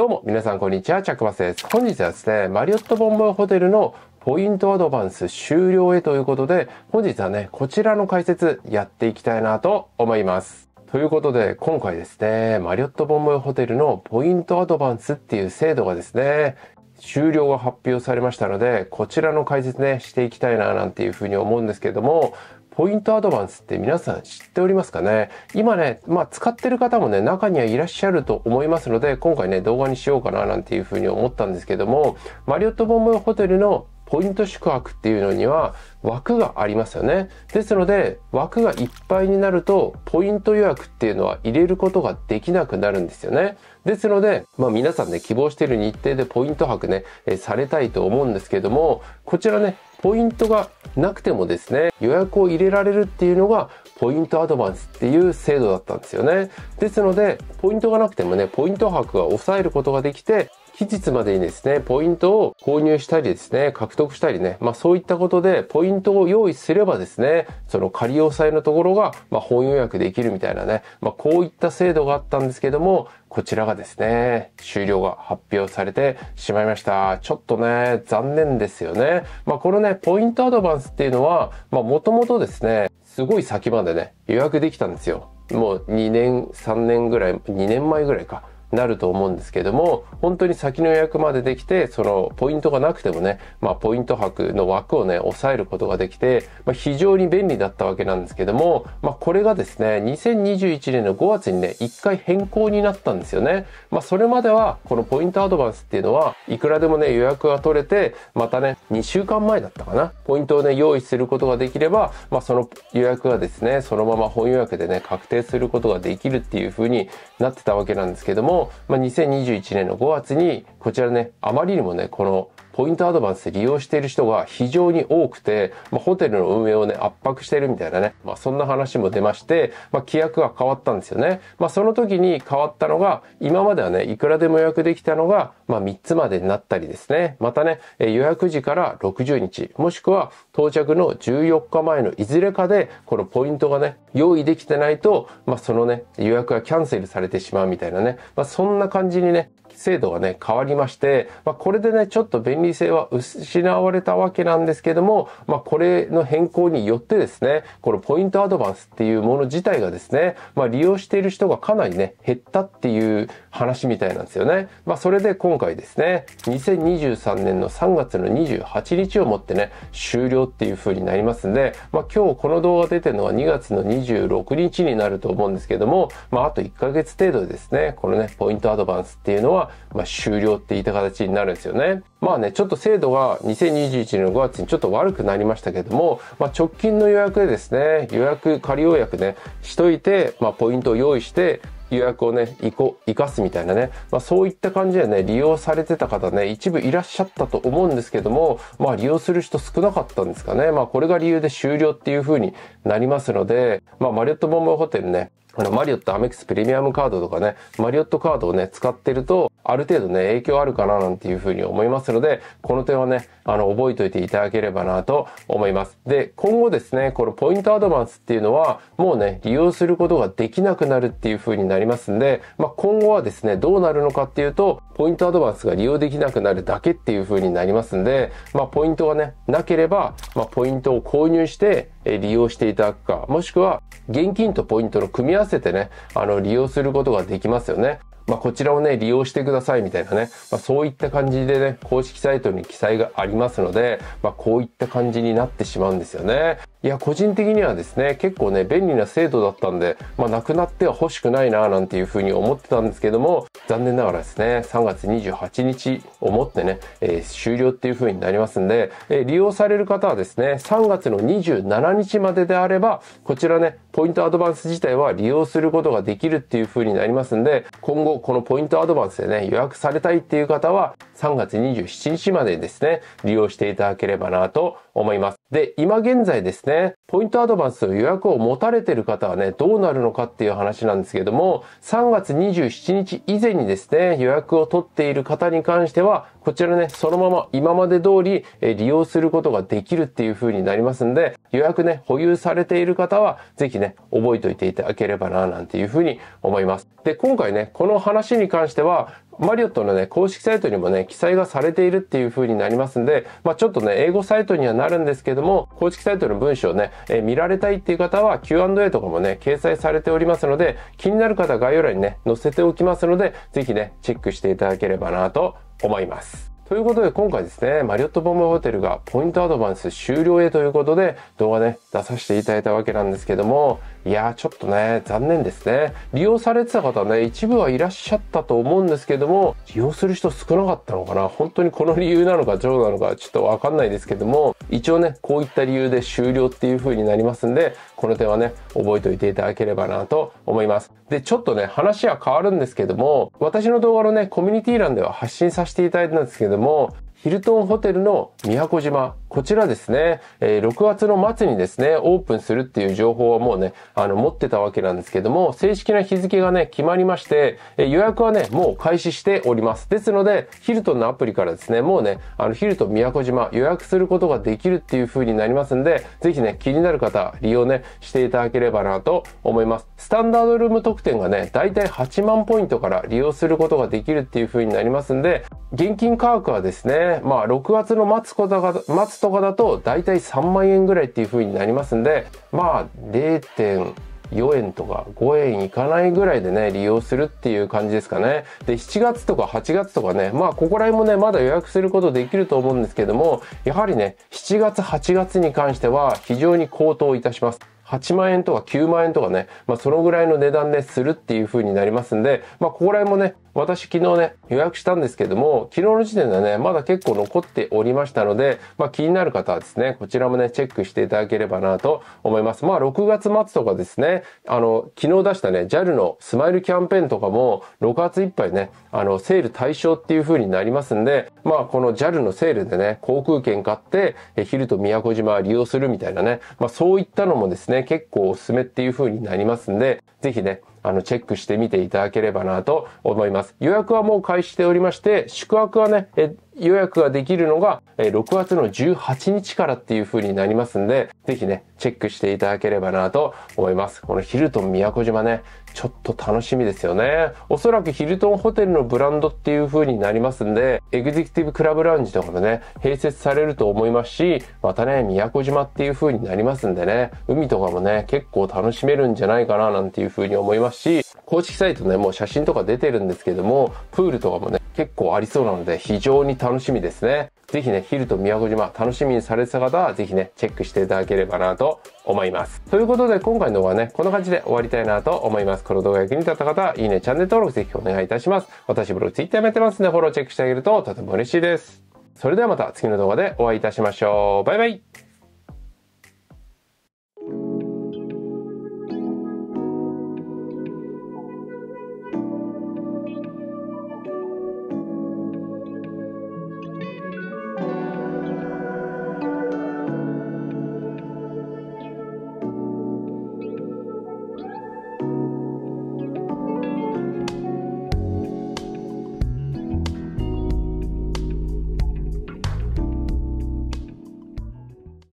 どうも、皆さんこんにちは、チャックバスです。本日はですね、マリオットボンボイホテルのポイントアドバンス終了へということで、本日はね、こちらの解説やっていきたいなと思います。ということで、今回ですね、マリオットボンボイホテルのポイントアドバンスっていう制度がですね、終了が発表されましたので、こちらの解説ね、していきたいななんていうふうに思うんですけども、ポイントアドバンスって皆さん知っておりますかね？今ね、まあ使ってる方もね、中にはいらっしゃると思いますので、今回ね、動画にしようかななんていうふうに思ったんですけども、マリオットボンボイホテルのポイント宿泊っていうのには枠がありますよね。ですので、枠がいっぱいになると、ポイント予約っていうのは入れることができなくなるんですよね。ですので、まあ皆さんね、希望している日程でポイント泊ね、えされたいと思うんですけども、こちらね、ポイントがなくてもですね、予約を入れられるっていうのが、ポイントアドバンスっていう制度だったんですよね。ですので、ポイントがなくてもね、ポイント泊が抑えることができて、期日までにですね、ポイントを購入したりですね、獲得したりね、まあそういったことで、ポイントを用意すればですね、その仮押さえのところが、まあ本予約できるみたいなね、まあこういった制度があったんですけども、こちらがですね、終了が発表されてしまいました。ちょっとね、残念ですよね。まあこのね、ポイントアドバンスっていうのは、まあもともとですね、すごい先までね、予約できたんですよ。もう2年、3年ぐらい、2年前ぐらいか。なると思うんですけども、本当に先の予約までできて、そのポイントがなくてもね、まあポイント泊の枠をね、抑えることができて、まあ非常に便利だったわけなんですけども、まあこれがですね、2021年の5月にね、一回変更になったんですよね。まあそれまでは、このポイントアドバンスっていうのは、いくらでもね、予約が取れて、またね、2週間前だったかな、ポイントをね、用意することができれば、まあその予約がですね、そのまま本予約でね、確定することができるっていう風になってたわけなんですけども、まあ、2021年の5月に、こちらね、あまりにもね、このポイントアドバンスで利用している人が非常に多くて、まあ、ホテルの運営をね、圧迫しているみたいなね、まあ、そんな話も出まして、まあ、規約が変わったんですよね。まあ、その時に変わったのが、今まではね、いくらでも予約できたのが、まあ、3つまでになったりですね。またね、予約時から60日、もしくは到着の14日前のいずれかで、このポイントがね、用意できてないと、まあ、そのね、予約がキャンセルされてしまうみたいなね、まあ、そんな感じにね、制度がね、変わりまして、まあ、これでね、ちょっと便利性は失われたわけなんですけども、まあ、これの変更によってですね、このポイントアドバンスっていうもの自体がですね、まあ、利用している人がかなりね、減ったっていう話みたいなんですよね。まあ、それで今回ですね、2023年の3月の28日をもってね、終了っていう風になりますんで、まあ、今日この動画出てるのは2月の26日になると思うんですけども、まあ、あと1ヶ月程度でですね、このね、ポイントアドバンスっていうのは、まあ、終了って言った形になるんですよね。まあね、ちょっと制度が2021年の5月にちょっと悪くなりましたけども、まあ、直近の予約でですね、予約、仮予約ね、しといて、まあ、ポイントを用意して、予約をね、いこ、生かすみたいなね。まあそういった感じでね、利用されてた方ね、一部いらっしゃったと思うんですけども、まあ利用する人少なかったんですかね。まあこれが理由で終了っていう風になりますので、まあマリオットボンボイホテルね、マリオットアメックスプレミアムカードとかね、マリオットカードをね、使ってると、ある程度ね、影響あるかななんていうふうに思いますので、この点はね、あの、覚えておいていただければなと思います。で、今後ですね、このポイントアドバンスっていうのは、もうね、利用することができなくなるっていうふうになりますんで、まあ、今後はですね、どうなるのかっていうと、ポイントアドバンスが利用できなくなるだけっていうふうになりますんで、まあ、ポイントがね、なければ、まあ、ポイントを購入して、利用していただくか、もしくは、現金とポイントの組み合わせ合わせてね、あの、利用することができますよね。まあ、こちらをね、利用してくださいみたいなね、まあ、そういった感じでね、公式サイトに記載がありますので、まあ、こういった感じになってしまうんですよね。いや、個人的にはですね、結構ね、便利な制度だったんで、まあ、なくなっては欲しくないな、なんていうふうに思ってたんですけども、残念ながらですね、3月28日をもってね、えー、終了っていうふうになりますんで、えー、利用される方はですね、3月の27日までであれば、こちらね、ポイントアドバンス自体は利用することができるっていうふうになりますんで、今後このポイントアドバンスでね、予約されたいっていう方は、3月27日までですね、利用していただければなと思います。で、今現在ですね、ねポイントアドバンスの予約を持たれている方はね、どうなるのかっていう話なんですけども、3月27日以前にですね、予約を取っている方に関しては、こちらね、そのまま今まで通り利用することができるっていう風になりますんで、予約ね、保有されている方は、ぜひね、覚えておいていただければな、なんていう風に思います。で、今回ね、この話に関しては、マリオットのね、公式サイトにもね、記載がされているっていう風になりますんで、まあ、ちょっとね、英語サイトにはなるんですけども、公式サイトの文章をね、えー、見られたいっていう方は Q&A とかもね、掲載されておりますので、気になる方概要欄にね、載せておきますので、ぜひね、チェックしていただければなと思います。ということで今回ですね、マリオットボムホテルがポイントアドバンス終了へということで動画ね、出させていただいたわけなんですけども、いやーちょっとね、残念ですね。利用されてた方はね、一部はいらっしゃったと思うんですけども、利用する人少なかったのかな？本当にこの理由なのかどうなのかちょっとわかんないですけども、一応ね、こういった理由で終了っていう風になりますんで、この点はね、覚えておいていただければなと思います。で、ちょっとね、話は変わるんですけども、私の動画のね、コミュニティ欄では発信させていただいたんですけども、ヒルトンホテルの宮古島、こちらですね、え、6月の末にですね、オープンするっていう情報はもうね、あの、持ってたわけなんですけども、正式な日付がね、決まりまして、え、予約はね、もう開始しております。ですので、ヒルトンのアプリからですね、もうね、あの、ヒルトン宮古島予約することができるっていう風になりますんで、ぜひね、気になる方、利用ね、していただければなと思います。スタンダードルーム特典がね、だいたい8万ポイントから利用することができるっていう風になりますんで、現金価格はですね、まあ、6月の末ことか末とかだと、だいたい3万円ぐらいっていう風になりますんで、まあ、0.4円とか5円いかないぐらいでね、利用するっていう感じですかね。で、7月とか8月とかね、まあ、ここら辺もね、まだ予約することできると思うんですけども、やはりね、7月、8月に関しては非常に高騰いたします。8万円とか9万円とかね、まあそのぐらいの値段でするっていう風になりますんで、まあここら辺もね、私昨日ね、予約したんですけども、昨日の時点ではね、まだ結構残っておりましたので、まあ気になる方はですね、こちらもね、チェックしていただければなと思います。まあ6月末とかですね、あの、昨日出したね、JAL のスマイルキャンペーンとかも、6月いっぱいね、あの、セール対象っていう風になりますんで、まあこの JAL のセールでね、航空券買って、昼と宮古島利用するみたいなね、まあそういったのもですね、結構おすすめっていう風になりますんで、ぜひね、あの、チェックしてみていただければなと思います。予約はもう開始しておりまして、宿泊はね、え予約ができるのが、6月の18日からっていう風になりますんで、ぜひね、チェックしていただければなと思います。このヒルトン宮古島ね、ちょっと楽しみですよね。おそらくヒルトンホテルのブランドっていう風になりますんで、エグゼクティブクラブラウンジとかもね、併設されると思いますし、またね、宮古島っていう風になりますんでね、海とかもね、結構楽しめるんじゃないかななんていう風に思いますし、公式サイトね、もう写真とか出てるんですけども、プールとかもね、結構ありそうなので非常に楽しみですね。ぜひね、ヒルと宮古島楽しみにされてた方はぜひね、チェックしていただければなと思います。ということで今回の動画はね、こんな感じで終わりたいなと思います。この動画が役に立った方は、いいね、チャンネル登録ぜひお願いいたします。私ブログ、ツイッターやってますので、フォローチェックしてあげるととても嬉しいです。それではまた次の動画でお会いいたしましょう。バイバイ